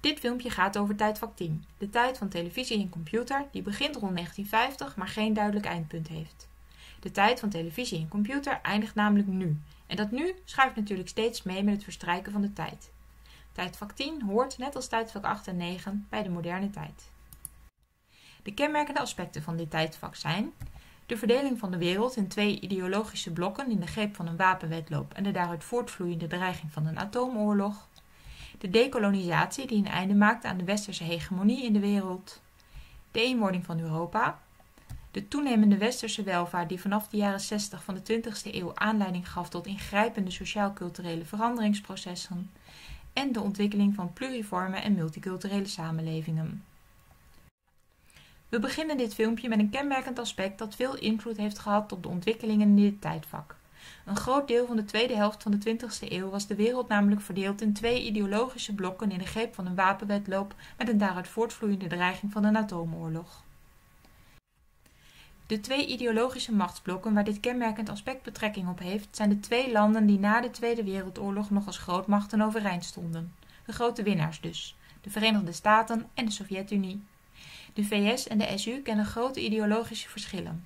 Dit filmpje gaat over tijdvak 10, de tijd van televisie en computer, die begint rond 1950, maar geen duidelijk eindpunt heeft. De tijd van televisie en computer eindigt namelijk nu, en dat nu schuift natuurlijk steeds mee met het verstrijken van de tijd. Tijdvak 10 hoort, net als tijdvak 8 en 9, bij de moderne tijd. De kenmerkende aspecten van dit tijdvak zijn de verdeling van de wereld in twee ideologische blokken in de greep van een wapenwedloop en de daaruit voortvloeiende dreiging van een atoomoorlog, de dekolonisatie die een einde maakt aan de westerse hegemonie in de wereld, de eenwording van Europa, de toenemende westerse welvaart die vanaf de jaren 60 van de 20e eeuw aanleiding gaf tot ingrijpende sociaal-culturele veranderingsprocessen en de ontwikkeling van pluriforme en multiculturele samenlevingen. We beginnen dit filmpje met een kenmerkend aspect dat veel invloed heeft gehad op de ontwikkelingen in dit tijdvak. Een groot deel van de tweede helft van de 20e eeuw was de wereld namelijk verdeeld in twee ideologische blokken in de greep van een wapenwedloop met een daaruit voortvloeiende dreiging van een atoomoorlog. De twee ideologische machtsblokken waar dit kenmerkend aspect betrekking op heeft, zijn de twee landen die na de Tweede Wereldoorlog nog als grootmachten overeind stonden. De grote winnaars dus, de Verenigde Staten en de Sovjet-Unie. De VS en de SU kennen grote ideologische verschillen.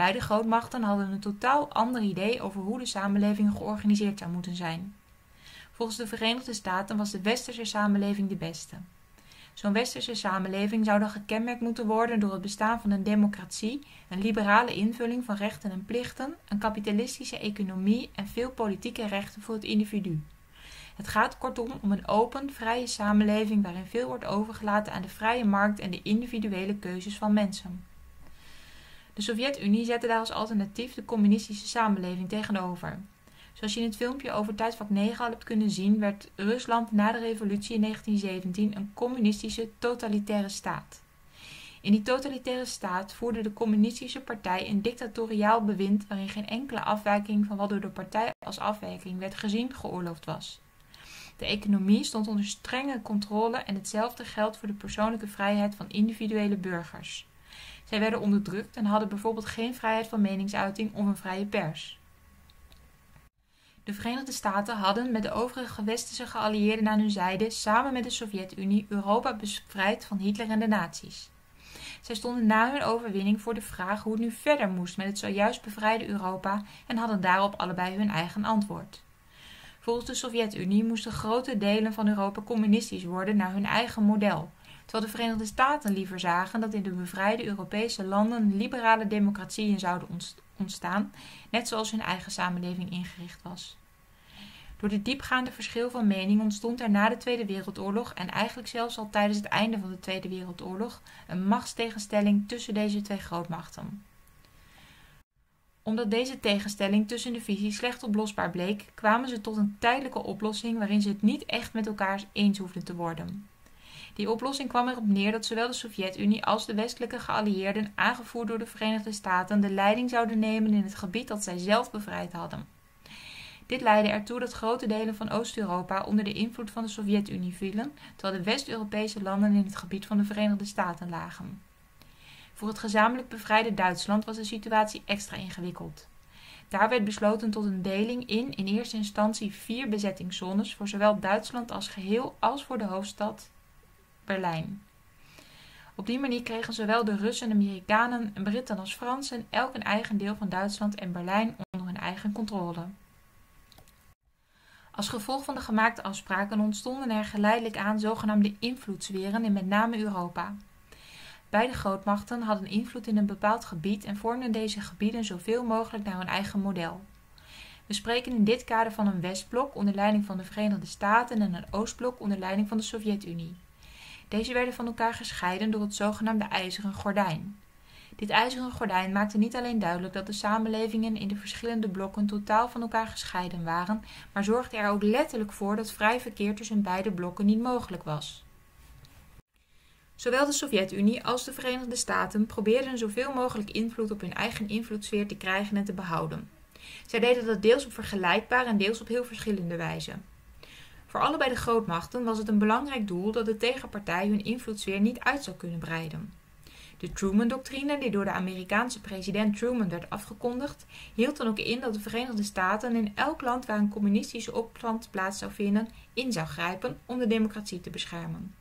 Beide grootmachten hadden een totaal ander idee over hoe de samenleving georganiseerd zou moeten zijn. Volgens de Verenigde Staten was de westerse samenleving de beste. Zo'n westerse samenleving zou dan gekenmerkt moeten worden door het bestaan van een democratie, een liberale invulling van rechten en plichten, een kapitalistische economie en veel politieke rechten voor het individu. Het gaat kortom om een open, vrije samenleving waarin veel wordt overgelaten aan de vrije markt en de individuele keuzes van mensen. De Sovjet-Unie zette daar als alternatief de communistische samenleving tegenover. Zoals je in het filmpje over tijdvak 9 al hebt kunnen zien, werd Rusland na de revolutie in 1917 een communistische totalitaire staat. In die totalitaire staat voerde de communistische partij een dictatoriaal bewind waarin geen enkele afwijking van wat door de partij als afwijking werd gezien geoorloofd was. De economie stond onder strenge controle en hetzelfde geldt voor de persoonlijke vrijheid van individuele burgers. Zij werden onderdrukt en hadden bijvoorbeeld geen vrijheid van meningsuiting of een vrije pers. De Verenigde Staten hadden met de overige westerse geallieerden aan hun zijde samen met de Sovjet-Unie Europa bevrijd van Hitler en de nazi's. Zij stonden na hun overwinning voor de vraag hoe het nu verder moest met het zojuist bevrijde Europa en hadden daarop allebei hun eigen antwoord. Volgens de Sovjet-Unie moesten grote delen van Europa communistisch worden naar hun eigen model, terwijl de Verenigde Staten liever zagen dat in de bevrijde Europese landen liberale democratieën zouden ontstaan, net zoals hun eigen samenleving ingericht was. Door dit diepgaande verschil van mening ontstond er na de Tweede Wereldoorlog en eigenlijk zelfs al tijdens het einde van de Tweede Wereldoorlog een machtstegenstelling tussen deze twee grootmachten. Omdat deze tegenstelling tussen de visies slecht oplosbaar bleek, kwamen ze tot een tijdelijke oplossing waarin ze het niet echt met elkaar eens hoefden te worden. Die oplossing kwam erop neer dat zowel de Sovjet-Unie als de westelijke geallieerden, aangevoerd door de Verenigde Staten, de leiding zouden nemen in het gebied dat zij zelf bevrijd hadden. Dit leidde ertoe dat grote delen van Oost-Europa onder de invloed van de Sovjet-Unie vielen, terwijl de West-Europese landen in het gebied van de Verenigde Staten lagen. Voor het gezamenlijk bevrijde Duitsland was de situatie extra ingewikkeld. Daar werd besloten tot een deling in in eerste instantie vier bezettingszones voor zowel Duitsland als geheel als voor de hoofdstad Berlijn. Op die manier kregen zowel de Russen, Amerikanen, Britten als Fransen elk een eigen deel van Duitsland en Berlijn onder hun eigen controle. Als gevolg van de gemaakte afspraken ontstonden er geleidelijk aan zogenaamde invloedssferen in met name Europa. Beide grootmachten hadden invloed in een bepaald gebied en vormden deze gebieden zoveel mogelijk naar hun eigen model. We spreken in dit kader van een Westblok onder leiding van de Verenigde Staten en een Oostblok onder leiding van de Sovjet-Unie. Deze werden van elkaar gescheiden door het zogenaamde ijzeren gordijn. Dit ijzeren gordijn maakte niet alleen duidelijk dat de samenlevingen in de verschillende blokken totaal van elkaar gescheiden waren, maar zorgde er ook letterlijk voor dat vrij verkeer tussen beide blokken niet mogelijk was. Zowel de Sovjet-Unie als de Verenigde Staten probeerden zoveel mogelijk invloed op hun eigen invloedssfeer te krijgen en te behouden. Zij deden dat deels op vergelijkbare en deels op heel verschillende wijze. Voor allebei de grootmachten was het een belangrijk doel dat de tegenpartij hun invloedssfeer niet uit zou kunnen breiden. De Truman-doctrine, die door de Amerikaanse president Truman werd afgekondigd, hield dan ook in dat de Verenigde Staten in elk land waar een communistische opstand plaats zou vinden, in zou grijpen om de democratie te beschermen.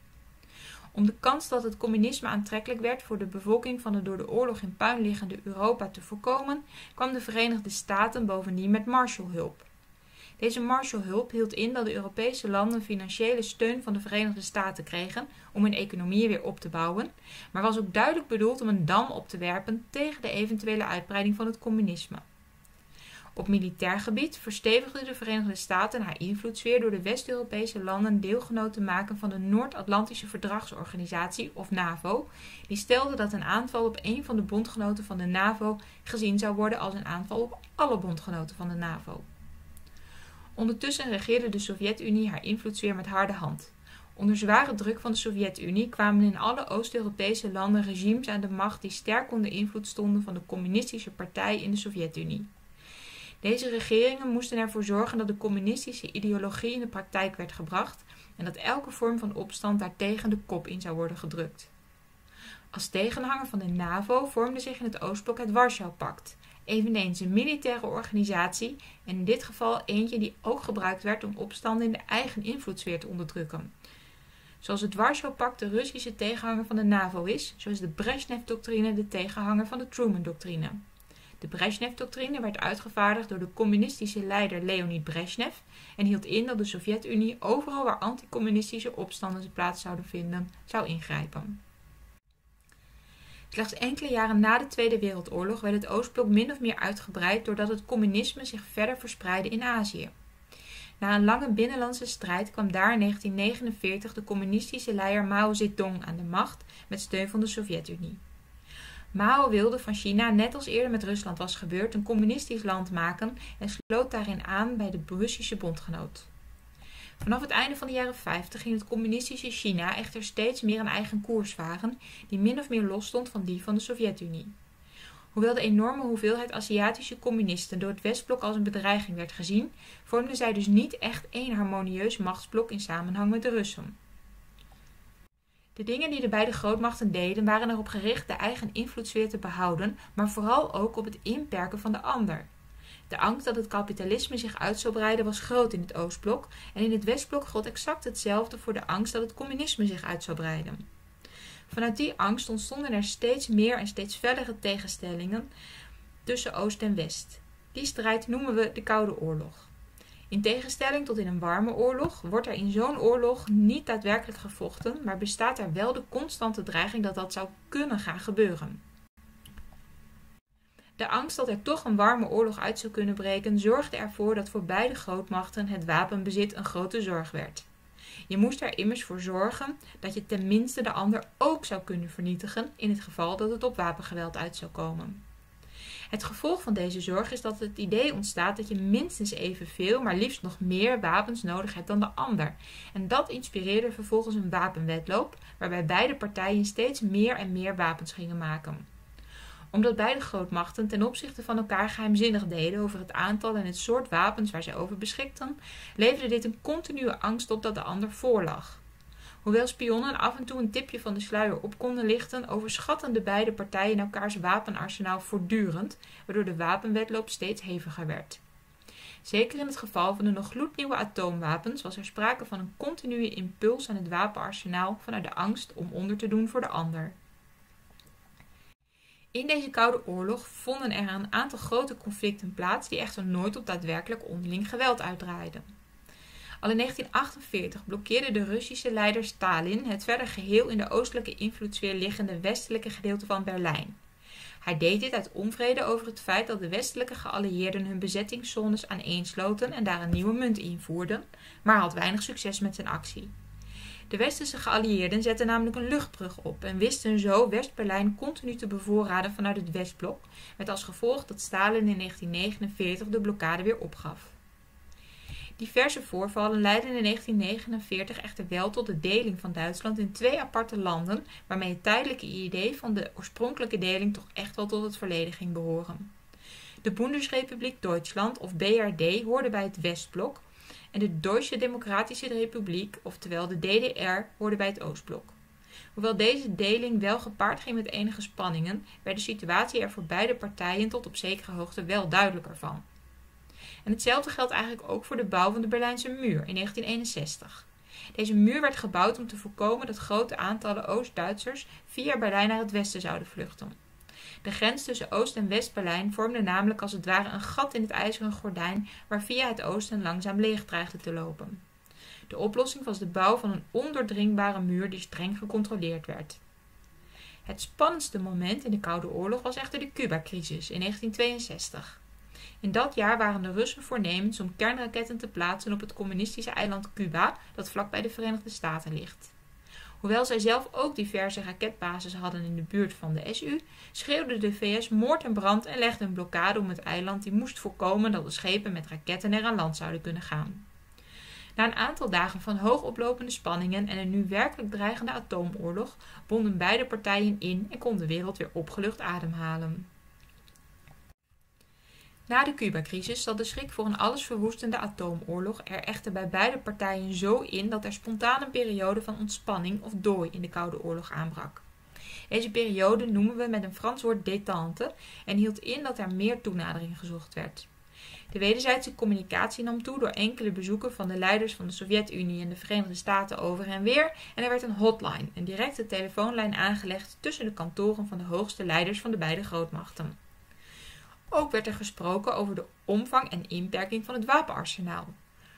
Om de kans dat het communisme aantrekkelijk werd voor de bevolking van het door de oorlog in puin liggende Europa te voorkomen, kwam de Verenigde Staten bovendien met Marshallhulp. Deze Marshallhulp hield in dat de Europese landen financiële steun van de Verenigde Staten kregen om hun economieën weer op te bouwen, maar was ook duidelijk bedoeld om een dam op te werpen tegen de eventuele uitbreiding van het communisme. Op militair gebied verstevigden de Verenigde Staten haar invloedssfeer door de West-Europese landen deelgenoot te maken van de Noord-Atlantische Verdragsorganisatie, of NAVO, die stelde dat een aanval op een van de bondgenoten van de NAVO gezien zou worden als een aanval op alle bondgenoten van de NAVO. Ondertussen regeerde de Sovjet-Unie haar invloedssfeer met harde hand. Onder zware druk van de Sovjet-Unie kwamen in alle Oost-Europese landen regimes aan de macht die sterk onder invloed stonden van de communistische partij in de Sovjet-Unie. Deze regeringen moesten ervoor zorgen dat de communistische ideologie in de praktijk werd gebracht en dat elke vorm van opstand daartegen de kop in zou worden gedrukt. Als tegenhanger van de NAVO vormde zich in het Oostblok het Warschau-pact, eveneens een militaire organisatie en in dit geval eentje die ook gebruikt werd om opstanden in de eigen invloedssfeer te onderdrukken. Zoals het Warschau-pact de Russische tegenhanger van de NAVO is, zo is de Brezhnev-doctrine de tegenhanger van de Truman-doctrine. De Brezhnev-doctrine werd uitgevaardigd door de communistische leider Leonid Brezhnev en hield in dat de Sovjet-Unie overal waar anticommunistische opstanden plaats zouden vinden, zou ingrijpen. Slechts enkele jaren na de Tweede Wereldoorlog werd het Oostblok min of meer uitgebreid doordat het communisme zich verder verspreidde in Azië. Na een lange binnenlandse strijd kwam daar in 1949 de communistische leider Mao Zedong aan de macht met steun van de Sovjet-Unie. Mao wilde van China, net als eerder met Rusland was gebeurd, een communistisch land maken en sloot daarin aan bij de Russische bondgenoot. Vanaf het einde van de jaren 50 ging het communistische China echter steeds meer een eigen koers varen, die min of meer losstond van die van de Sovjet-Unie. Hoewel de enorme hoeveelheid Aziatische communisten door het Westblok als een bedreiging werd gezien, vormden zij dus niet echt één harmonieus machtsblok in samenhang met de Russen. De dingen die de beide grootmachten deden waren erop gericht de eigen invloedssfeer te behouden, maar vooral ook op het inperken van de ander. De angst dat het kapitalisme zich uit zou breiden was groot in het Oostblok en in het Westblok gold exact hetzelfde voor de angst dat het communisme zich uit zou breiden. Vanuit die angst ontstonden er steeds meer en steeds fellere tegenstellingen tussen Oost en West. Die strijd noemen we de Koude Oorlog. In tegenstelling tot in een warme oorlog wordt er in zo'n oorlog niet daadwerkelijk gevochten, maar bestaat er wel de constante dreiging dat dat zou kunnen gaan gebeuren. De angst dat er toch een warme oorlog uit zou kunnen breken zorgde ervoor dat voor beide grootmachten het wapenbezit een grote zorg werd. Je moest er immers voor zorgen dat je tenminste de ander ook zou kunnen vernietigen in het geval dat het op wapengeweld uit zou komen. Het gevolg van deze zorg is dat het idee ontstaat dat je minstens evenveel, maar liefst nog meer wapens nodig hebt dan de ander. En dat inspireerde vervolgens een wapenwedloop, waarbij beide partijen steeds meer en meer wapens gingen maken omdat beide grootmachten ten opzichte van elkaar geheimzinnig deden over het aantal en het soort wapens waar zij over beschikten, leverde dit een continue angst op dat de ander voorlag. Hoewel spionnen af en toe een tipje van de sluier op konden lichten, overschatten de beide partijen elkaars wapenarsenaal voortdurend, waardoor de wapenwedloop steeds heviger werd. Zeker in het geval van de nog gloednieuwe atoomwapens was er sprake van een continue impuls aan het wapenarsenaal vanuit de angst om onder te doen voor de ander. In deze Koude Oorlog vonden er een aantal grote conflicten plaats die echter nooit op daadwerkelijk onderling geweld uitdraaiden. Al in 1948 blokkeerde de Russische leider Stalin het verder geheel in de oostelijke invloedssfeer liggende westelijke gedeelte van Berlijn. Hij deed dit uit onvrede over het feit dat de westelijke geallieerden hun bezettingszones aaneensloten en daar een nieuwe munt invoerden, maar had weinig succes met zijn actie. De westerse geallieerden zetten namelijk een luchtbrug op en wisten zo West-Berlijn continu te bevoorraden vanuit het Westblok, met als gevolg dat Stalin in 1949 de blokkade weer opgaf. Diverse voorvallen leidden in 1949 echter wel tot de deling van Duitsland in twee aparte landen, waarmee het tijdelijke idee van de oorspronkelijke deling toch echt wel tot het verleden ging behoren. De Bundesrepubliek Duitsland, of BRD, hoorde bij het Westblok, en de Deutsche Democratische Republiek, oftewel de DDR, hoorde bij het Oostblok. Hoewel deze deling wel gepaard ging met enige spanningen, werd de situatie er voor beide partijen tot op zekere hoogte wel duidelijker van. En hetzelfde geldt eigenlijk ook voor de bouw van de Berlijnse muur in 1961. Deze muur werd gebouwd om te voorkomen dat grote aantallen Oost-Duitsers via Berlijn naar het westen zouden vluchten. De grens tussen Oost- en West-Berlijn vormde namelijk als het ware een gat in het ijzeren gordijn waar via het oosten langzaam leeg dreigde te lopen. De oplossing was de bouw van een ondoordringbare muur die streng gecontroleerd werd. Het spannendste moment in de Koude Oorlog was echter de Cuba-crisis in 1962. In dat jaar waren de Russen voornemens om kernraketten te plaatsen op het communistische eiland Cuba, dat vlakbij de Verenigde Staten ligt. Hoewel zij zelf ook diverse raketbases hadden in de buurt van de SU, schreeuwde de VS moord en brand en legde een blokkade om het eiland die moest voorkomen dat de schepen met raketten er aan land zouden kunnen gaan. Na een aantal dagen van hoogoplopende spanningen en een nu werkelijk dreigende atoomoorlog bonden beide partijen in en kon de wereld weer opgelucht ademhalen. Na de Cuba-crisis zat de schrik voor een allesverwoestende atoomoorlog er echter bij beide partijen zo in dat er spontaan een periode van ontspanning of dooi in de Koude Oorlog aanbrak. Deze periode noemen we met een Frans woord détente en hield in dat er meer toenadering gezocht werd. De wederzijdse communicatie nam toe door enkele bezoeken van de leiders van de Sovjet-Unie en de Verenigde Staten over en weer en er werd een hotline, een directe telefoonlijn aangelegd tussen de kantoren van de hoogste leiders van de beide grootmachten. Ook werd er gesproken over de omvang en inperking van het wapenarsenaal.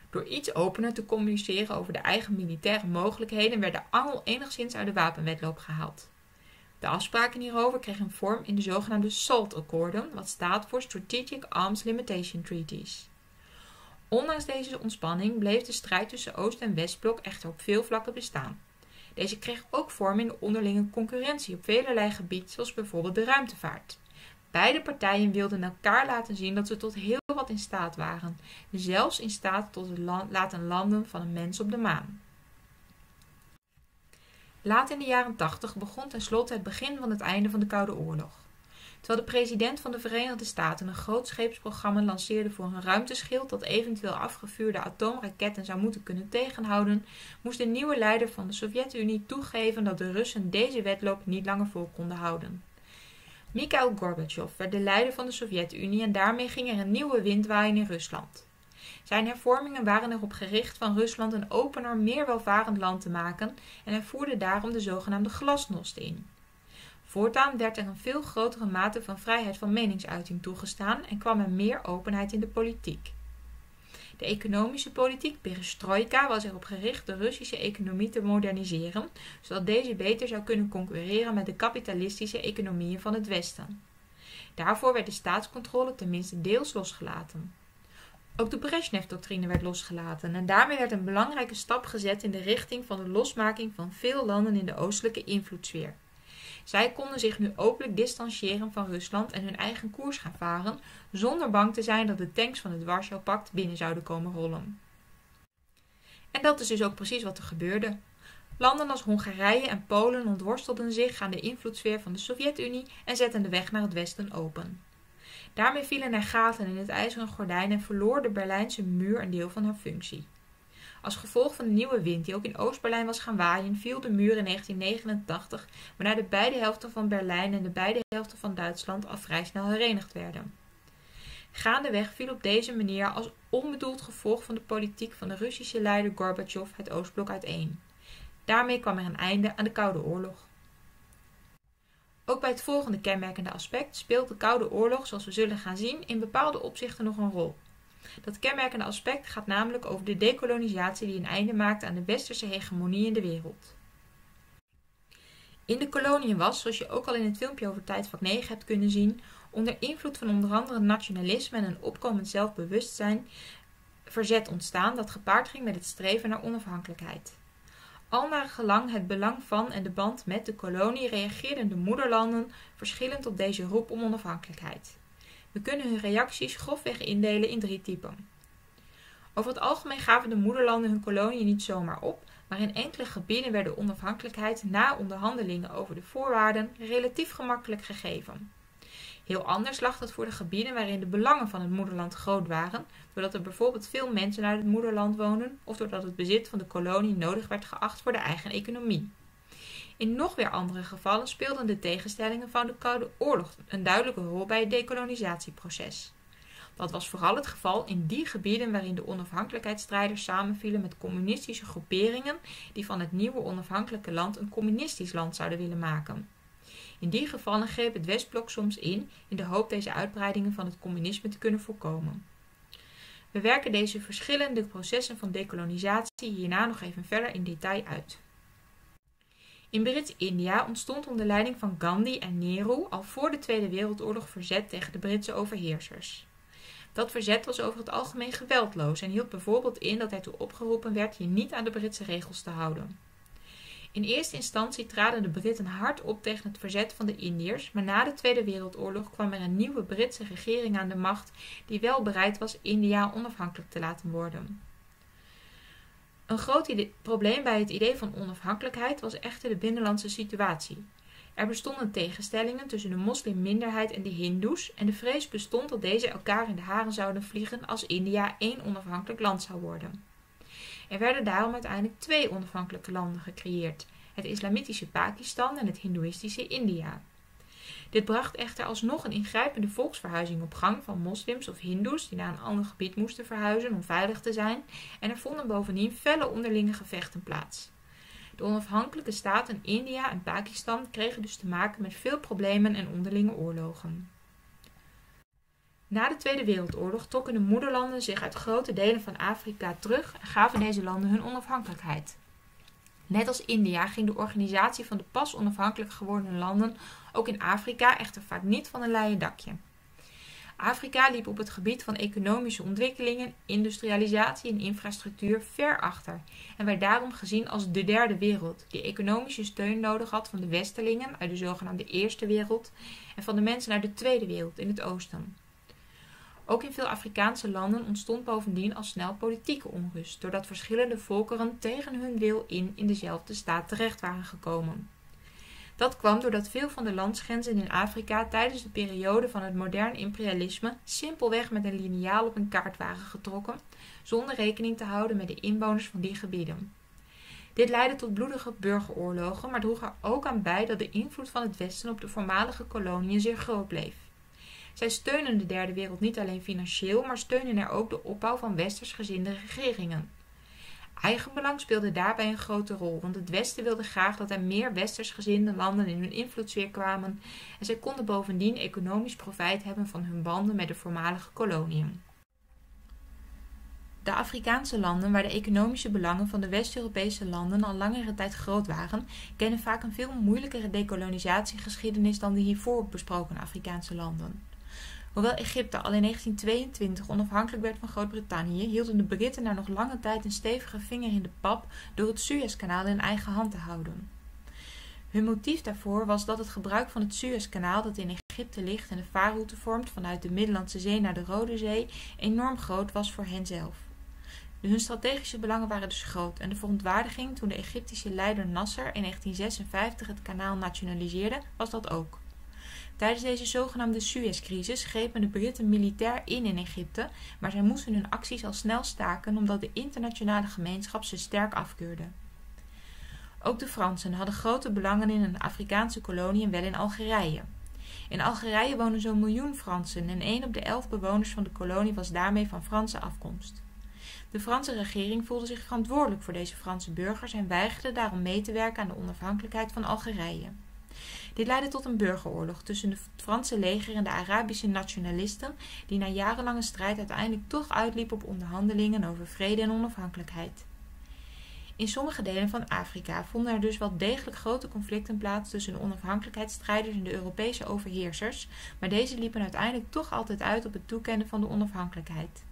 Door iets opener te communiceren over de eigen militaire mogelijkheden werd de angel enigszins uit de wapenwetloop gehaald. De afspraken hierover kregen vorm in de zogenaamde SALT-akkoorden, wat staat voor Strategic Arms Limitation Treaties. Ondanks deze ontspanning bleef de strijd tussen Oost- en Westblok echter op veel vlakken bestaan. Deze kreeg ook vorm in de onderlinge concurrentie op velerlei gebieden, zoals bijvoorbeeld de ruimtevaart. Beide partijen wilden elkaar laten zien dat ze tot heel wat in staat waren, zelfs in staat tot het laten landen van een mens op de maan. Laat in de jaren 80 begon tenslotte het begin van het einde van de Koude Oorlog. Terwijl de president van de Verenigde Staten een groot scheepsprogramma lanceerde voor een ruimteschild dat eventueel afgevuurde atoomraketten zou moeten kunnen tegenhouden, moest de nieuwe leider van de Sovjet-Unie toegeven dat de Russen deze wedloop niet langer vol konden houden. Mikhail Gorbachev werd de leider van de Sovjet-Unie en daarmee ging er een nieuwe wind waaien in Rusland. Zijn hervormingen waren erop gericht van Rusland een opener, meer welvarend land te maken en hij voerde daarom de zogenaamde glasnost in. Voortaan werd er een veel grotere mate van vrijheid van meningsuiting toegestaan en kwam er meer openheid in de politiek. De economische politiek perestrojka was erop gericht de Russische economie te moderniseren, zodat deze beter zou kunnen concurreren met de kapitalistische economieën van het Westen. Daarvoor werd de staatscontrole tenminste deels losgelaten. Ook de Brezhnev-doctrine werd losgelaten en daarmee werd een belangrijke stap gezet in de richting van de losmaking van veel landen in de oostelijke invloedssfeer. Zij konden zich nu openlijk distancieren van Rusland en hun eigen koers gaan varen, zonder bang te zijn dat de tanks van het Warschau-pact binnen zouden komen rollen. En dat is dus ook precies wat er gebeurde. Landen als Hongarije en Polen ontworstelden zich aan de invloedssfeer van de Sovjet-Unie en zetten de weg naar het westen open. Daarmee vielen er gaten in het ijzeren gordijn en verloor de Berlijnse muur een deel van haar functie. Als gevolg van de nieuwe wind die ook in Oost-Berlijn was gaan waaien, viel de muur in 1989, waarna de beide helften van Berlijn en de beide helften van Duitsland al vrij snel herenigd werden. Gaandeweg viel op deze manier als onbedoeld gevolg van de politiek van de Russische leider Gorbachev het Oostblok uiteen. Daarmee kwam er een einde aan de Koude Oorlog. Ook bij het volgende kenmerkende aspect speelt de Koude Oorlog, zoals we zullen gaan zien, in bepaalde opzichten nog een rol. Dat kenmerkende aspect gaat namelijk over de dekolonisatie die een einde maakte aan de westerse hegemonie in de wereld. In de koloniën was, zoals je ook al in het filmpje over tijdvak 9 hebt kunnen zien, onder invloed van onder andere nationalisme en een opkomend zelfbewustzijn verzet ontstaan dat gepaard ging met het streven naar onafhankelijkheid. Al naar gelang het belang van en de band met de kolonie reageerden de moederlanden verschillend op deze roep om onafhankelijkheid. We kunnen hun reacties grofweg indelen in drie typen. Over het algemeen gaven de moederlanden hun kolonie niet zomaar op, maar in enkele gebieden werd de onafhankelijkheid na onderhandelingen over de voorwaarden relatief gemakkelijk gegeven. Heel anders lag dat voor de gebieden waarin de belangen van het moederland groot waren, doordat er bijvoorbeeld veel mensen uit het moederland woonden of doordat het bezit van de kolonie nodig werd geacht voor de eigen economie. In nog weer andere gevallen speelden de tegenstellingen van de Koude Oorlog een duidelijke rol bij het dekolonisatieproces. Dat was vooral het geval in die gebieden waarin de onafhankelijkheidsstrijders samenvielen met communistische groeperingen die van het nieuwe onafhankelijke land een communistisch land zouden willen maken. In die gevallen greep het Westblok soms in, in de hoop deze uitbreidingen van het communisme te kunnen voorkomen. We werken deze verschillende processen van dekolonisatie hierna nog even verder in detail uit. In Brits-India ontstond onder leiding van Gandhi en Nehru al voor de Tweede Wereldoorlog verzet tegen de Britse overheersers. Dat verzet was over het algemeen geweldloos en hield bijvoorbeeld in dat ertoe opgeroepen werd je niet aan de Britse regels te houden. In eerste instantie traden de Britten hard op tegen het verzet van de Indiërs, maar na de Tweede Wereldoorlog kwam er een nieuwe Britse regering aan de macht die wel bereid was India onafhankelijk te laten worden. Een groot probleem bij het idee van onafhankelijkheid was echter de binnenlandse situatie. Er bestonden tegenstellingen tussen de moslimminderheid en de Hindoes en de vrees bestond dat deze elkaar in de haren zouden vliegen als India één onafhankelijk land zou worden. Er werden daarom uiteindelijk twee onafhankelijke landen gecreëerd: het islamitische Pakistan en het hindoeïstische India. Dit bracht echter alsnog een ingrijpende volksverhuizing op gang van moslims of hindoes die naar een ander gebied moesten verhuizen om veilig te zijn en er vonden bovendien felle onderlinge gevechten plaats. De onafhankelijke staten India en Pakistan kregen dus te maken met veel problemen en onderlinge oorlogen. Na de Tweede Wereldoorlog trokken de moederlanden zich uit grote delen van Afrika terug en gaven deze landen hun onafhankelijkheid. Net als India ging de organisatie van de pas onafhankelijk geworden landen ook in Afrika echter vaak niet van een leien dakje. Afrika liep op het gebied van economische ontwikkelingen, industrialisatie en infrastructuur ver achter en werd daarom gezien als de derde wereld, die economische steun nodig had van de Westelingen uit de zogenaamde Eerste Wereld en van de mensen uit de Tweede Wereld in het Oosten. Ook in veel Afrikaanse landen ontstond bovendien al snel politieke onrust, doordat verschillende volkeren tegen hun wil in in dezelfde staat terecht waren gekomen. Dat kwam doordat veel van de landsgrenzen in Afrika tijdens de periode van het modern imperialisme simpelweg met een liniaal op een kaart waren getrokken, zonder rekening te houden met de inwoners van die gebieden. Dit leidde tot bloedige burgeroorlogen, maar droeg er ook aan bij dat de invloed van het Westen op de voormalige koloniën zeer groot bleef. Zij steunen de derde wereld niet alleen financieel, maar steunen er ook de opbouw van westers gezinde regeringen. Eigenbelang speelde daarbij een grote rol, want het Westen wilde graag dat er meer westers gezinde landen in hun invloedssfeer kwamen en zij konden bovendien economisch profijt hebben van hun banden met de voormalige koloniën. De Afrikaanse landen, waar de economische belangen van de West-Europese landen al langere tijd groot waren, kennen vaak een veel moeilijkere decolonisatiegeschiedenis dan de hiervoor besproken Afrikaanse landen. Hoewel Egypte al in 1922 onafhankelijk werd van Groot-Brittannië, hielden de Britten daar nog lange tijd een stevige vinger in de pap door het Suezkanaal in eigen hand te houden. Hun motief daarvoor was dat het gebruik van het Suezkanaal, dat in Egypte ligt en de vaarroute vormt vanuit de Middellandse Zee naar de Rode Zee, enorm groot was voor henzelf. Hun strategische belangen waren dus groot en de verontwaardiging toen de Egyptische leider Nasser in 1956 het kanaal nationaliseerde, was dat ook. Tijdens deze zogenaamde Suez-crisis grepen de Britten militair in in Egypte, maar zij moesten hun acties al snel staken omdat de internationale gemeenschap ze sterk afkeurde. Ook de Fransen hadden grote belangen in een Afrikaanse kolonie en wel in Algerije. In Algerije wonen zo'n miljoen Fransen en één op de elf bewoners van de kolonie was daarmee van Franse afkomst. De Franse regering voelde zich verantwoordelijk voor deze Franse burgers en weigerde daarom mee te werken aan de onafhankelijkheid van Algerije. Dit leidde tot een burgeroorlog tussen het Franse leger en de Arabische nationalisten, die na jarenlange strijd uiteindelijk toch uitliep op onderhandelingen over vrede en onafhankelijkheid. In sommige delen van Afrika vonden er dus wel degelijk grote conflicten plaats tussen de onafhankelijkheidsstrijders en de Europese overheersers, maar deze liepen uiteindelijk toch altijd uit op het toekennen van de onafhankelijkheid.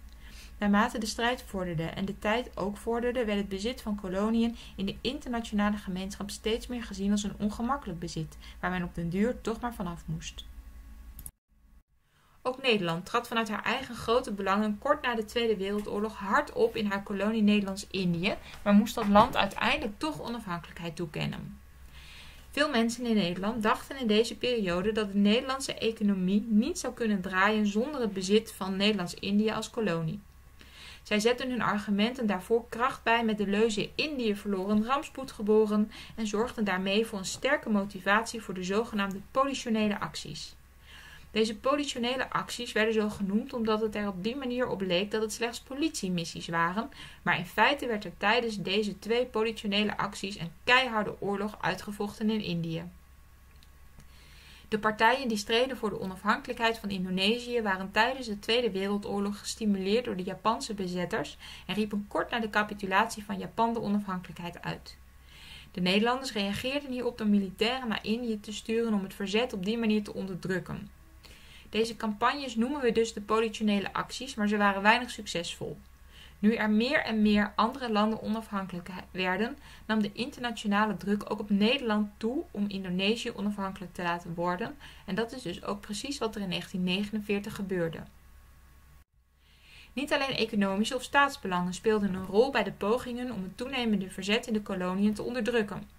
Naarmate de strijd vorderde en de tijd ook vorderde, werd het bezit van koloniën in de internationale gemeenschap steeds meer gezien als een ongemakkelijk bezit, waar men op den duur toch maar vanaf moest. Ook Nederland trad vanuit haar eigen grote belangen kort na de Tweede Wereldoorlog hard op in haar kolonie Nederlands-Indië, maar moest dat land uiteindelijk toch onafhankelijkheid toekennen. Veel mensen in Nederland dachten in deze periode dat de Nederlandse economie niet zou kunnen draaien zonder het bezit van Nederlands-Indië als kolonie. Zij zetten hun argumenten daarvoor kracht bij met de leuze Indië verloren, rampspoed geboren en zorgden daarmee voor een sterke motivatie voor de zogenaamde politionele acties. Deze politionele acties werden zo genoemd omdat het er op die manier op leek dat het slechts politiemissies waren, maar in feite werd er tijdens deze twee politionele acties een keiharde oorlog uitgevochten in Indië. De partijen die streden voor de onafhankelijkheid van Indonesië waren tijdens de Tweede Wereldoorlog gestimuleerd door de Japanse bezetters en riepen kort na de capitulatie van Japan de onafhankelijkheid uit. De Nederlanders reageerden hierop door militairen naar Indië te sturen om het verzet op die manier te onderdrukken. Deze campagnes noemen we dus de politionele acties, maar ze waren weinig succesvol. Nu er meer en meer andere landen onafhankelijk werden, nam de internationale druk ook op Nederland toe om Indonesië onafhankelijk te laten worden, en dat is dus ook precies wat er in 1949 gebeurde. Niet alleen economische of staatsbelangen speelden een rol bij de pogingen om het toenemende verzet in de koloniën te onderdrukken.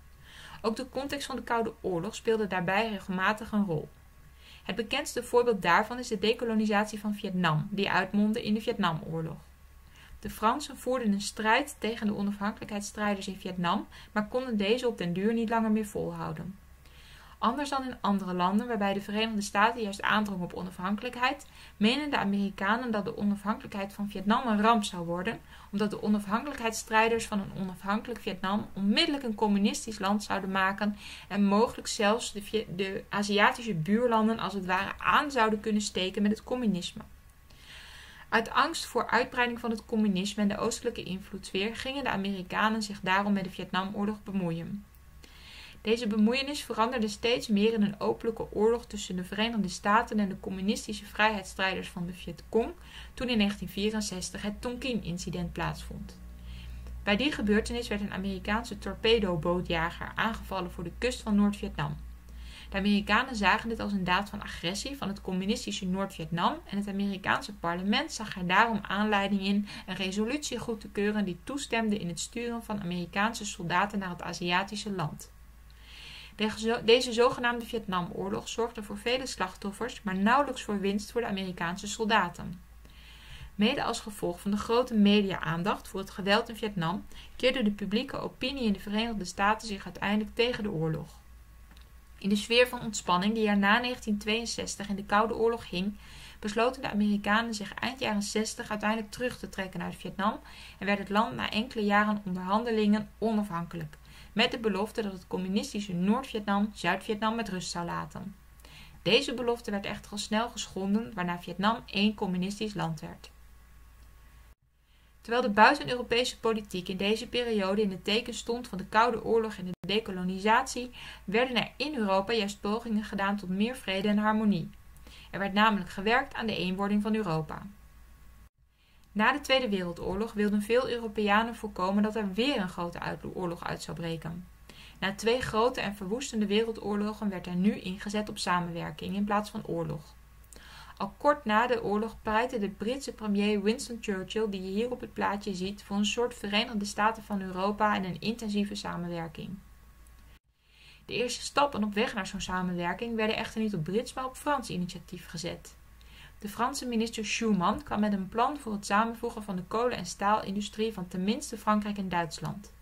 Ook de context van de Koude Oorlog speelde daarbij regelmatig een rol. Het bekendste voorbeeld daarvan is de dekolonisatie van Vietnam, die uitmondde in de Vietnamoorlog. De Fransen voerden een strijd tegen de onafhankelijkheidsstrijders in Vietnam, maar konden deze op den duur niet langer meer volhouden. Anders dan in andere landen waarbij de Verenigde Staten juist aandrongen op onafhankelijkheid, menen de Amerikanen dat de onafhankelijkheid van Vietnam een ramp zou worden, omdat de onafhankelijkheidsstrijders van een onafhankelijk Vietnam onmiddellijk een communistisch land zouden maken en mogelijk zelfs de, de Aziatische buurlanden als het ware aan zouden kunnen steken met het communisme. Uit angst voor uitbreiding van het communisme en de oostelijke invloedssfeer gingen de Amerikanen zich daarom met de Vietnamoorlog bemoeien. Deze bemoeienis veranderde steeds meer in een openlijke oorlog tussen de Verenigde Staten en de communistische vrijheidsstrijders van de Vietcong toen in 1964 het Tonkin-incident plaatsvond. Bij die gebeurtenis werd een Amerikaanse torpedobootjager aangevallen voor de kust van Noord-Vietnam. De Amerikanen zagen dit als een daad van agressie van het communistische Noord-Vietnam en het Amerikaanse parlement zag er daarom aanleiding in een resolutie goed te keuren die toestemde in het sturen van Amerikaanse soldaten naar het Aziatische land. Deze zogenaamde Vietnamoorlog zorgde voor vele slachtoffers, maar nauwelijks voor winst voor de Amerikaanse soldaten. Mede als gevolg van de grote media-aandacht voor het geweld in Vietnam keerde de publieke opinie in de Verenigde Staten zich uiteindelijk tegen de oorlog. In de sfeer van ontspanning die er na 1962 in de Koude Oorlog hing, besloten de Amerikanen zich eind jaren 60 uiteindelijk terug te trekken uit Vietnam en werd het land na enkele jaren onderhandelingen onafhankelijk met de belofte dat het communistische Noord-Vietnam Zuid-Vietnam met rust zou laten. Deze belofte werd echter al snel geschonden, waarna Vietnam één communistisch land werd. Terwijl de buiten-Europese politiek in deze periode in het teken stond van de Koude Oorlog en de dekolonisatie, werden er in Europa juist pogingen gedaan tot meer vrede en harmonie. Er werd namelijk gewerkt aan de eenwording van Europa. Na de Tweede Wereldoorlog wilden veel Europeanen voorkomen dat er weer een grote oorlog uit zou breken. Na twee grote en verwoestende wereldoorlogen werd er nu ingezet op samenwerking in plaats van oorlog. Al kort na de oorlog pleitte de Britse premier Winston Churchill, die je hier op het plaatje ziet, voor een soort Verenigde Staten van Europa en een intensieve samenwerking. De eerste stappen op weg naar zo'n samenwerking werden echter niet op Brits, maar op Frans initiatief gezet. De Franse minister Schuman kwam met een plan voor het samenvoegen van de kolen- en staalindustrie van tenminste Frankrijk en Duitsland.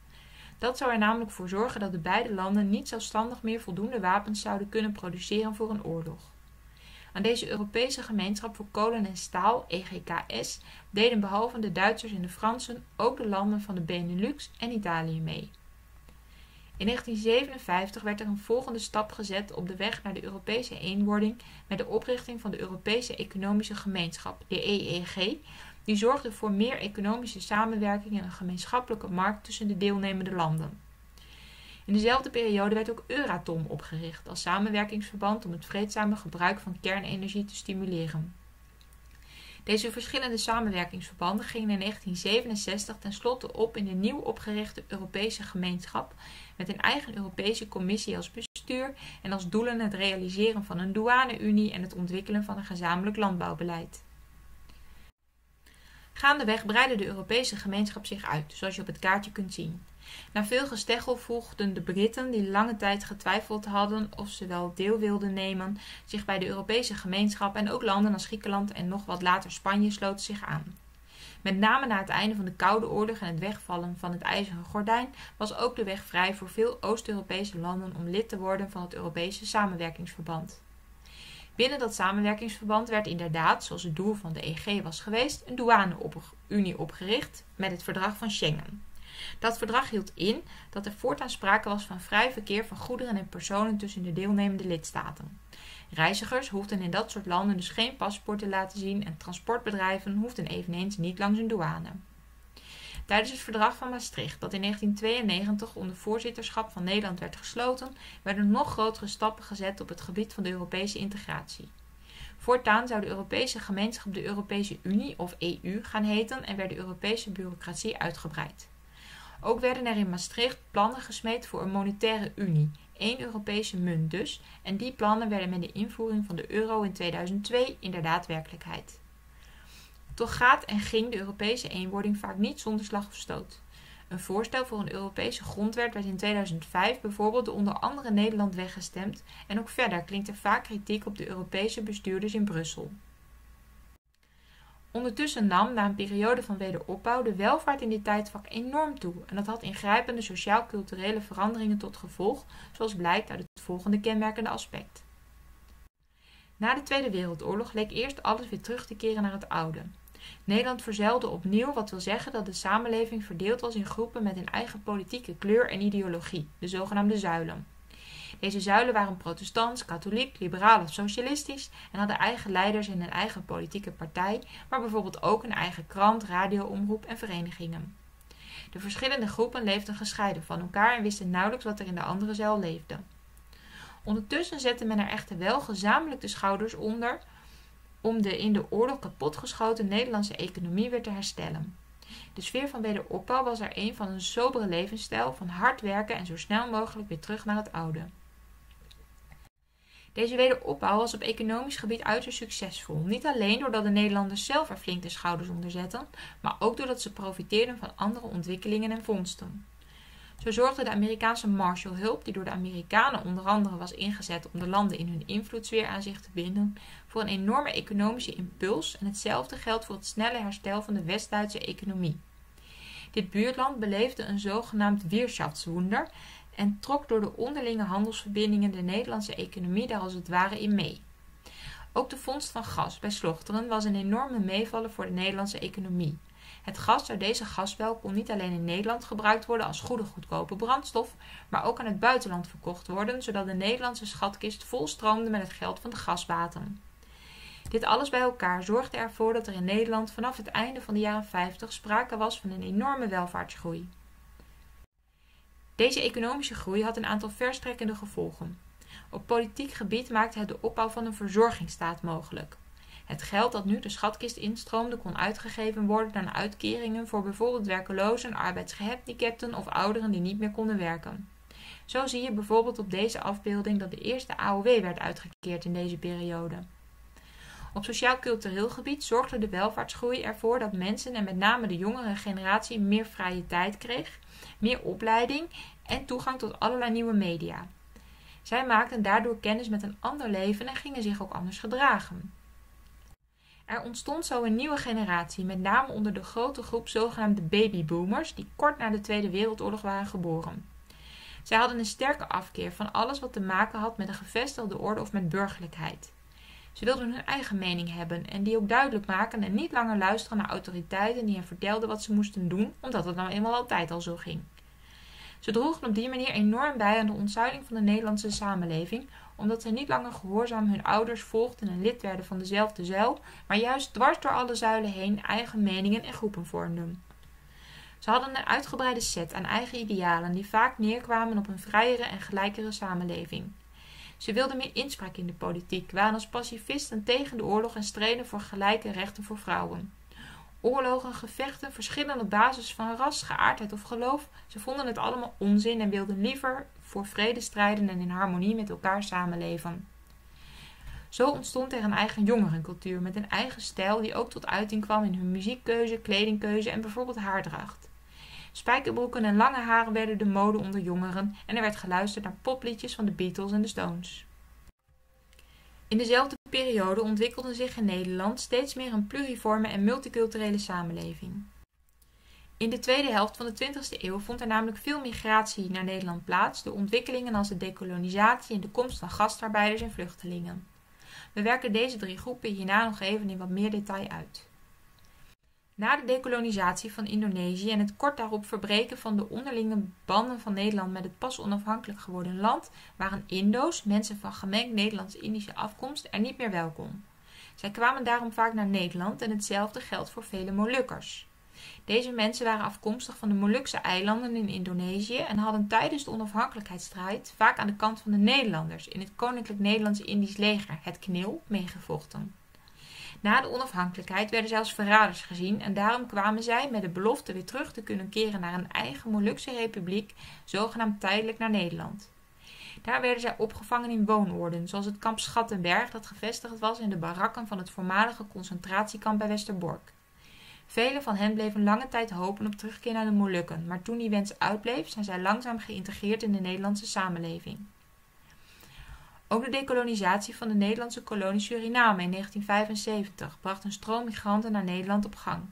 Dat zou er namelijk voor zorgen dat de beide landen niet zelfstandig meer voldoende wapens zouden kunnen produceren voor een oorlog. Aan deze Europese gemeenschap voor kolen en staal, EGKS, deden behalve de Duitsers en de Fransen ook de landen van de Benelux en Italië mee. In 1957 werd er een volgende stap gezet op de weg naar de Europese eenwording met de oprichting van de Europese Economische Gemeenschap, EEG, die zorgde voor meer economische samenwerking en een gemeenschappelijke markt tussen de deelnemende landen. In dezelfde periode werd ook Euratom opgericht als samenwerkingsverband om het vreedzame gebruik van kernenergie te stimuleren. Deze verschillende samenwerkingsverbanden gingen in 1967 tenslotte op in de nieuw opgerichte Europese gemeenschap met een eigen Europese Commissie als bestuur en als doelen het realiseren van een douane-unie en het ontwikkelen van een gezamenlijk landbouwbeleid. Gaandeweg breidde de Europese gemeenschap zich uit, zoals je op het kaartje kunt zien. Na veel gesteggel voegden de Britten, die lange tijd getwijfeld hadden of ze wel deel wilden nemen, zich bij de Europese gemeenschap en ook landen als Griekenland en nog wat later Spanje sloten zich aan. Met name na het einde van de Koude Oorlog en het wegvallen van het ijzeren gordijn was ook de weg vrij voor veel Oost-Europese landen om lid te worden van het Europese samenwerkingsverband. Binnen dat samenwerkingsverband werd inderdaad, zoals het doel van de EG was geweest, een douane-unie opgericht met het verdrag van Schengen. Dat verdrag hield in dat er voortaan sprake was van vrij verkeer van goederen en personen tussen de deelnemende lidstaten. Reizigers hoefden in dat soort landen dus geen paspoort te laten zien en transportbedrijven hoefden eveneens niet langs een douane. Tijdens het verdrag van Maastricht, dat in 1992 onder voorzitterschap van Nederland werd gesloten, werden nog grotere stappen gezet op het gebied van de Europese integratie. Voortaan zou de Europese gemeenschap de Europese Unie of EU gaan heten en werd de Europese bureaucratie uitgebreid. Ook werden er in Maastricht plannen gesmeed voor een monetaire unie, één Europese munt dus, en die plannen werden met de invoering van de euro in 2002 inderdaad werkelijkheid. Toch gaat en ging de Europese eenwording vaak niet zonder slag of stoot. Een voorstel voor een Europese grondwet werd in 2005 bijvoorbeeld door onder andere Nederland weggestemd en ook verder klinkt er vaak kritiek op de Europese bestuurders in Brussel. Ondertussen nam, na een periode van wederopbouw, de welvaart in dit tijdvak enorm toe en dat had ingrijpende sociaal-culturele veranderingen tot gevolg, zoals blijkt uit het volgende kenmerkende aspect. Na de Tweede Wereldoorlog leek eerst alles weer terug te keren naar het oude. Nederland verzeilde opnieuw, wat wil zeggen dat de samenleving verdeeld was in groepen met een eigen politieke kleur en ideologie, de zogenaamde zuilen. Deze zuilen waren protestants, katholiek, liberaal of socialistisch en hadden eigen leiders en een eigen politieke partij, maar bijvoorbeeld ook een eigen krant, radioomroep en verenigingen. De verschillende groepen leefden gescheiden van elkaar en wisten nauwelijks wat er in de andere zuil leefde. Ondertussen zette men er echter wel gezamenlijk de schouders onder om de in de oorlog kapotgeschoten Nederlandse economie weer te herstellen. De sfeer van wederopbouw was er een van een sobere levensstijl, van hard werken en zo snel mogelijk weer terug naar het oude. Deze wederopbouw was op economisch gebied uiterst succesvol. Niet alleen doordat de Nederlanders zelf er flink de schouders onder zetten, maar ook doordat ze profiteerden van andere ontwikkelingen en vondsten. Zo zorgde de Amerikaanse Marshallhulp, die door de Amerikanen onder andere was ingezet om de landen in hun invloedssfeer aan zich te binden, voor een enorme economische impuls en hetzelfde geldt voor het snelle herstel van de West-Duitse economie. Dit buurland beleefde een zogenaamd Wirtschaftswunder en trok door de onderlinge handelsverbindingen de Nederlandse economie daar als het ware in mee. Ook de vondst van gas bij Slochteren was een enorme meevaller voor de Nederlandse economie. Het gas uit deze gaswel kon niet alleen in Nederland gebruikt worden als goede goedkope brandstof, maar ook aan het buitenland verkocht worden, zodat de Nederlandse schatkist vol stroomde met het geld van de gasbaten. Dit alles bij elkaar zorgde ervoor dat er in Nederland vanaf het einde van de jaren 50 sprake was van een enorme welvaartsgroei. Deze economische groei had een aantal verstrekkende gevolgen. Op politiek gebied maakte het de opbouw van een verzorgingsstaat mogelijk. Het geld dat nu de schatkist instroomde kon uitgegeven worden aan uitkeringen voor bijvoorbeeld werkelozen, arbeidsgehandicapten of ouderen die niet meer konden werken. Zo zie je bijvoorbeeld op deze afbeelding dat de eerste AOW werd uitgekeerd in deze periode. Op sociaal-cultureel gebied zorgde de welvaartsgroei ervoor dat mensen en met name de jongere generatie meer vrije tijd kreeg, meer opleiding en toegang tot allerlei nieuwe media. Zij maakten daardoor kennis met een ander leven en gingen zich ook anders gedragen. Er ontstond zo een nieuwe generatie, met name onder de grote groep zogenaamde babyboomers, die kort na de Tweede Wereldoorlog waren geboren. Zij hadden een sterke afkeer van alles wat te maken had met een gevestigde orde of met burgerlijkheid. Ze wilden hun eigen mening hebben en die ook duidelijk maken en niet langer luisteren naar autoriteiten die hen vertelden wat ze moesten doen, omdat het nou eenmaal altijd al zo ging. Ze droegen op die manier enorm bij aan de ontzuiling van de Nederlandse samenleving, omdat zij niet langer gehoorzaam hun ouders volgden en lid werden van dezelfde zuil, maar juist dwars door alle zuilen heen eigen meningen en groepen vormden. Ze hadden een uitgebreide set aan eigen idealen die vaak neerkwamen op een vrijere en gelijkere samenleving. Ze wilden meer inspraak in de politiek, waren als pacifisten tegen de oorlog en streden voor gelijke rechten voor vrouwen. Oorlogen, gevechten, verschillen op basis van ras, geaardheid of geloof, ze vonden het allemaal onzin en wilden liever voor vrede strijden en in harmonie met elkaar samenleven. Zo ontstond er een eigen jongerencultuur met een eigen stijl die ook tot uiting kwam in hun muziekkeuze, kledingkeuze en bijvoorbeeld haardracht. Spijkerbroeken en lange haren werden de mode onder jongeren en er werd geluisterd naar popliedjes van de Beatles en de Stones. In dezelfde periode ontwikkelde zich in Nederland steeds meer een pluriforme en multiculturele samenleving. In de tweede helft van de 20e eeuw vond er namelijk veel migratie naar Nederland plaats door ontwikkelingen als de dekolonisatie en de komst van gastarbeiders en vluchtelingen. We werken deze drie groepen hierna nog even in wat meer detail uit. Na de dekolonisatie van Indonesië en het kort daarop verbreken van de onderlinge banden van Nederland met het pas onafhankelijk geworden land, waren Indo's, mensen van gemengd Nederlands-Indische afkomst, er niet meer welkom. Zij kwamen daarom vaak naar Nederland en hetzelfde geldt voor vele Molukkers. Deze mensen waren afkomstig van de Molukse eilanden in Indonesië en hadden tijdens de onafhankelijkheidsstrijd vaak aan de kant van de Nederlanders in het Koninklijk Nederlands-Indisch leger, het KNIL, meegevochten. Na de onafhankelijkheid werden zij als verraders gezien en daarom kwamen zij met de belofte weer terug te kunnen keren naar een eigen Molukse republiek, zogenaamd tijdelijk naar Nederland. Daar werden zij opgevangen in woonoorden, zoals het kamp Schattenberg dat gevestigd was in de barakken van het voormalige concentratiekamp bij Westerbork. Velen van hen bleven lange tijd hopen op terugkeer naar de Molukken, maar toen die wens uitbleef, zijn zij langzaam geïntegreerd in de Nederlandse samenleving. Ook de dekolonisatie van de Nederlandse kolonie Suriname in 1975 bracht een stroom migranten naar Nederland op gang.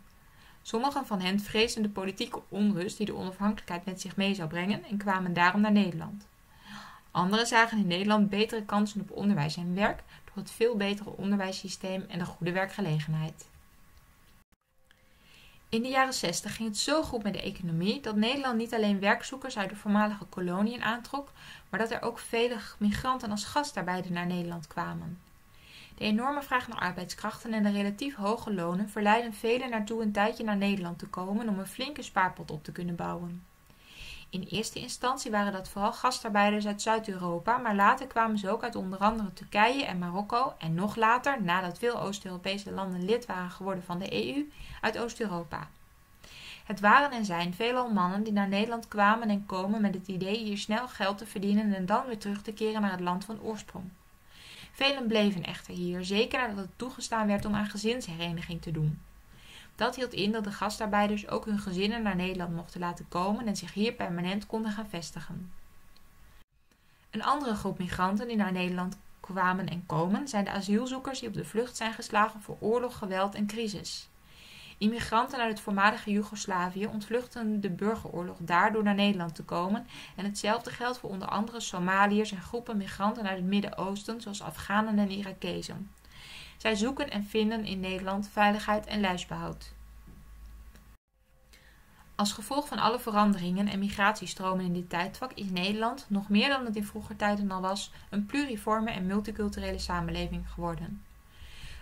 Sommigen van hen vreesden de politieke onrust die de onafhankelijkheid met zich mee zou brengen en kwamen daarom naar Nederland. Anderen zagen in Nederland betere kansen op onderwijs en werk door het veel betere onderwijssysteem en de goede werkgelegenheid. In de jaren 60 ging het zo goed met de economie dat Nederland niet alleen werkzoekers uit de voormalige koloniën aantrok, maar dat er ook vele migranten als gastarbeiders naar Nederland kwamen. De enorme vraag naar arbeidskrachten en de relatief hoge lonen verleidden velen naartoe een tijdje naar Nederland te komen om een flinke spaarpot op te kunnen bouwen. In eerste instantie waren dat vooral gastarbeiders uit Zuid-Europa, maar later kwamen ze ook uit onder andere Turkije en Marokko en nog later, nadat veel Oost-Europese landen lid waren geworden van de EU, uit Oost-Europa. Het waren en zijn veelal mannen die naar Nederland kwamen en komen met het idee hier snel geld te verdienen en dan weer terug te keren naar het land van oorsprong. Velen bleven echter hier, zeker nadat het toegestaan werd om aan gezinshereniging te doen. Dat hield in dat de gastarbeiders ook hun gezinnen naar Nederland mochten laten komen en zich hier permanent konden gaan vestigen. Een andere groep migranten die naar Nederland kwamen en komen zijn de asielzoekers die op de vlucht zijn geslagen voor oorlog, geweld en crisis. Immigranten uit het voormalige Joegoslavië ontvluchten de burgeroorlog daar door naar Nederland te komen en hetzelfde geldt voor onder andere Somaliërs en groepen migranten uit het Midden-Oosten zoals Afghanen en Irakezen. Zij zoeken en vinden in Nederland veiligheid en lijfsbehoud. Als gevolg van alle veranderingen en migratiestromen in dit tijdvak is Nederland, nog meer dan het in vroeger tijden al was, een pluriforme en multiculturele samenleving geworden.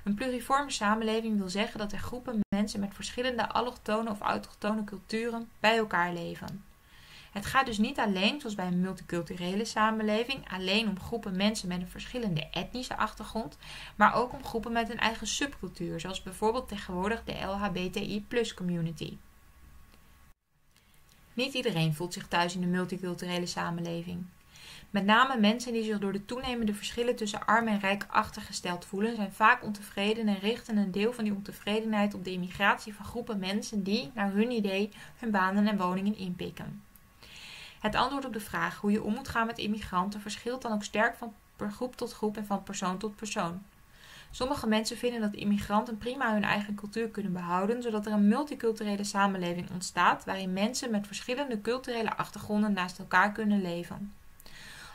Een pluriforme samenleving wil zeggen dat er groepen mensen met verschillende allochtone of autochtone culturen bij elkaar leven. Het gaat dus niet alleen, zoals bij een multiculturele samenleving, alleen om groepen mensen met een verschillende etnische achtergrond, maar ook om groepen met een eigen subcultuur, zoals bijvoorbeeld tegenwoordig de LHBTI community. Niet iedereen voelt zich thuis in de multiculturele samenleving. Met name mensen die zich door de toenemende verschillen tussen arm en rijk achtergesteld voelen, zijn vaak ontevreden en richten een deel van die ontevredenheid op de immigratie van groepen mensen die, naar hun idee, hun banen en woningen inpikken. Het antwoord op de vraag hoe je om moet gaan met immigranten verschilt dan ook sterk van groep tot groep en van persoon tot persoon. Sommige mensen vinden dat immigranten prima hun eigen cultuur kunnen behouden, zodat er een multiculturele samenleving ontstaat waarin mensen met verschillende culturele achtergronden naast elkaar kunnen leven.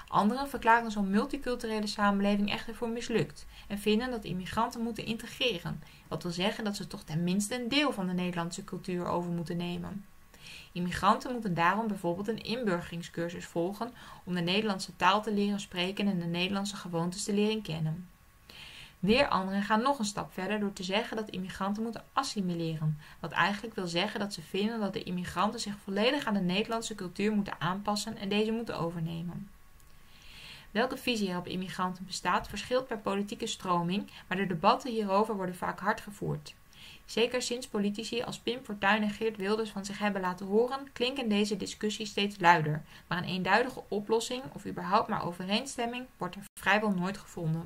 Anderen verklaren zo'n multiculturele samenleving echter voor mislukt en vinden dat immigranten moeten integreren, wat wil zeggen dat ze toch tenminste een deel van de Nederlandse cultuur over moeten nemen. Immigranten moeten daarom bijvoorbeeld een inburgeringscursus volgen om de Nederlandse taal te leren spreken en de Nederlandse gewoontes te leren kennen. Weer anderen gaan nog een stap verder door te zeggen dat immigranten moeten assimileren, wat eigenlijk wil zeggen dat ze vinden dat de immigranten zich volledig aan de Nederlandse cultuur moeten aanpassen en deze moeten overnemen. Welke visie er op immigranten bestaat verschilt per politieke stroming, maar de debatten hierover worden vaak hard gevoerd. Zeker sinds politici als Pim Fortuyn en Geert Wilders van zich hebben laten horen, klinken deze discussies steeds luider, maar een eenduidige oplossing of überhaupt maar overeenstemming wordt er vrijwel nooit gevonden.